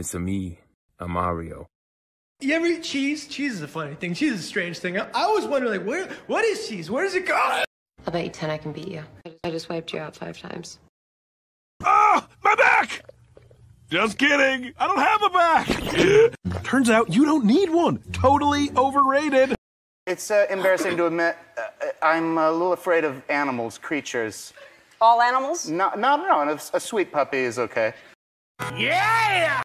It's a me, a Mario. You ever eat cheese? Cheese is a funny thing. Cheese is a strange thing. I, I always wonder, like, where, what is cheese? Where does it go? I'll bet you 10 I can beat you. I just wiped you out five times. Ah, my back! Just kidding. I don't have a back. Turns out you don't need one. Totally overrated. It's uh, embarrassing to admit, uh, I'm a little afraid of animals, creatures. All animals? No, no, no, no. A, a sweet puppy is okay. Yeah!